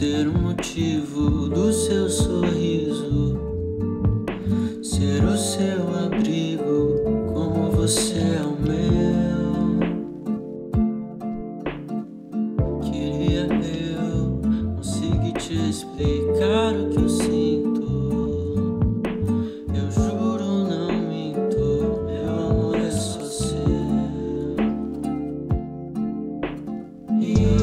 ser o motivo do seu sorriso, ser o seu abrigo, como você é o meu. Queria eu conseguir te explicar o que eu sinto. Eu juro, não minto, meu amor é só seu. E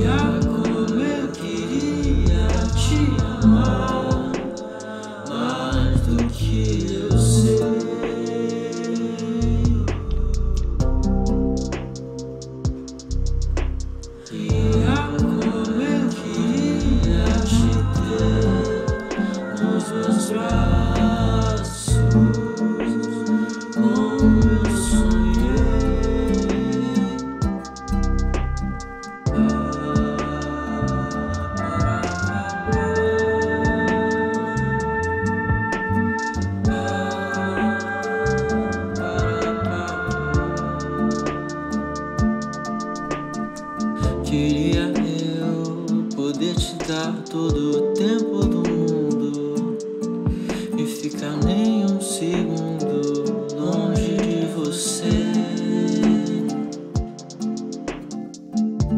Queria eu poder te dar todo o tempo do mundo e ficar nem um segundo longe de você.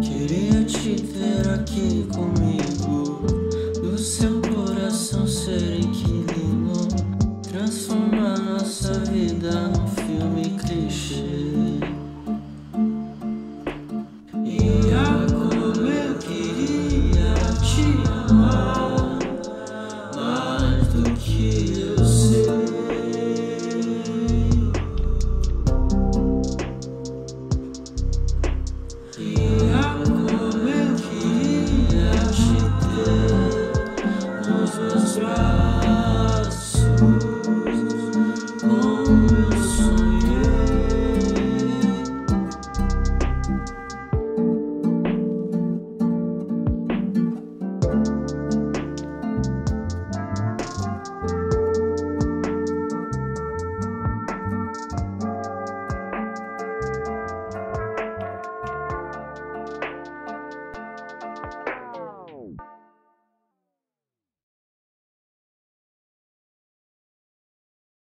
Queria te ter aqui comigo, do seu coração ser inquilino, transformar nossa vida num filme clichê. see.